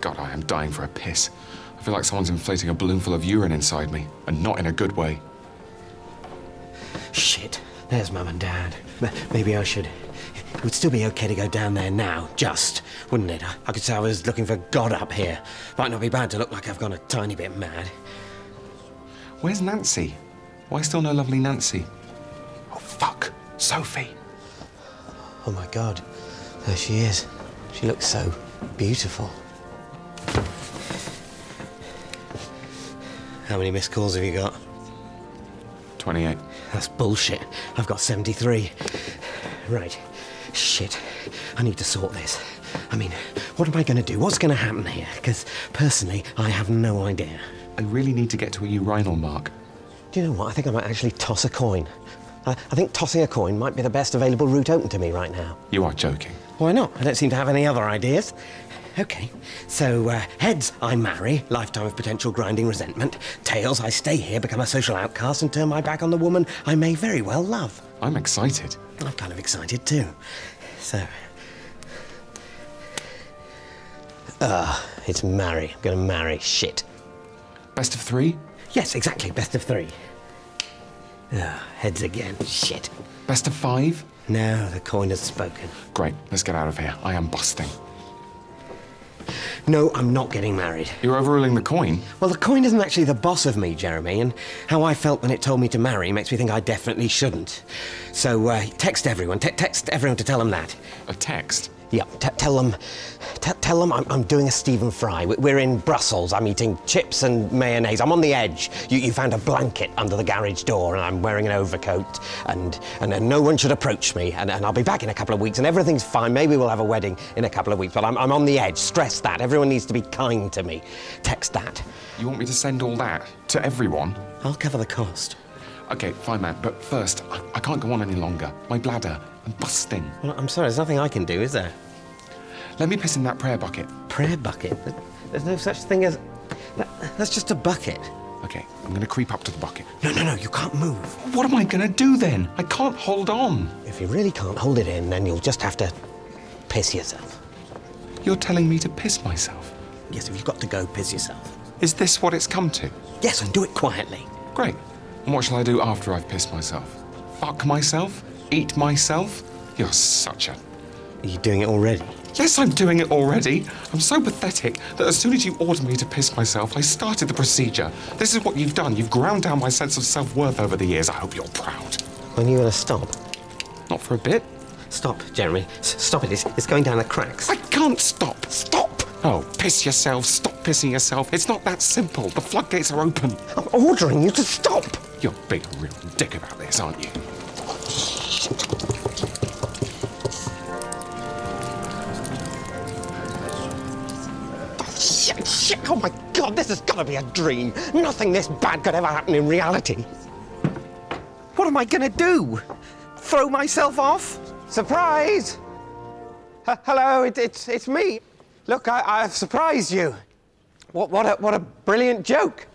God, I am dying for a piss. I feel like someone's inflating a balloon full of urine inside me, and not in a good way. Shit, there's Mum and Dad. Maybe I should. It would still be okay to go down there now, just, wouldn't it? I, I could say I was looking for God up here. Might not be bad to look like I've gone a tiny bit mad. Where's Nancy? Why still no lovely Nancy? Oh, fuck. Sophie. Oh my God, there she is. She looks so beautiful. How many missed calls have you got? 28. That's bullshit. I've got 73. Right. Shit. I need to sort this. I mean, what am I going to do? What's going to happen here? Because personally, I have no idea. I really need to get to a urinal mark. Do you know what? I think I might actually toss a coin. I, I think tossing a coin might be the best available route open to me right now. You are joking. Why not? I don't seem to have any other ideas. Okay, so uh, heads, I marry, lifetime of potential grinding resentment. Tails, I stay here, become a social outcast, and turn my back on the woman I may very well love. I'm excited. I'm kind of excited too. So. Ah, it's marry. I'm gonna marry. Shit. Best of three? Yes, exactly. Best of three. Ah, heads again. Shit. Best of five? No, the coin has spoken. Great, let's get out of here. I am busting. No, I'm not getting married. You're overruling the coin? Well, the coin isn't actually the boss of me, Jeremy, and how I felt when it told me to marry makes me think I definitely shouldn't. So, uh, text everyone. Te- text everyone to tell them that. A text? Yeah, t- tell them. T- tell them I'm, I'm doing a Stephen Fry. We- We're in Brussels. I'm eating chips and mayonnaise. I'm on the edge. You, you found a blanket under the garage door, and I'm wearing an overcoat. And and, and no one should approach me. And, and I'll be back in a couple of weeks, and everything's fine. Maybe we'll have a wedding in a couple of weeks. But I'm, I'm on the edge. Stress that. Everyone needs to be kind to me. Text that. You want me to send all that to everyone? I'll cover the cost. Okay, fine, man. But first, I, I can't go on any longer. My bladder. I'm busting. Well, I'm sorry. There's nothing I can do, is there? Let me piss in that prayer bucket. Prayer bucket. There's no such thing as. that- That's just a bucket. Okay, I'm gonna creep up to the bucket. No, no, no. You can't move. What am I gonna do then? I can't hold on. If you really can't hold it in, then you'll just have to piss yourself. You're telling me to piss myself. Yes, if you've got to go, piss yourself. Is this what it's come to? Yes, and do it quietly. Great. And what shall I do after I've pissed myself? Fuck myself? Eat myself? You're such a. Are you doing it already? Yes, I'm doing it already. I'm so pathetic that as soon as you ordered me to piss myself, I started the procedure. This is what you've done. You've ground down my sense of self worth over the years. I hope you're proud. When are you going to stop? Not for a bit. Stop, Jeremy. S- stop it. It's, it's going down the cracks. I can't stop. Stop! Oh, piss yourself. Stop pissing yourself. It's not that simple. The floodgates are open. I'm ordering you to stop. You're being a real dick about this, aren't you? Shit. Oh my god, this has got to be a dream. Nothing this bad could ever happen in reality. What am I going to do? Throw myself off? Surprise! H- hello, it, it's, it's me. Look, I, I've surprised you. What, what, a, what a brilliant joke.